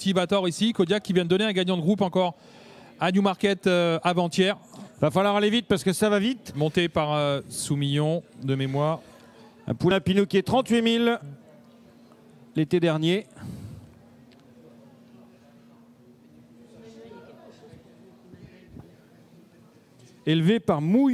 Tivator ici, Kodiak qui vient de donner un gagnant de groupe encore à Newmarket euh, avant-hier. Va falloir aller vite parce que ça va vite. Monté par euh, Soumillon de mémoire. Un poulain Pinot qui est 38 000 l'été dernier. Élevé par Mouille.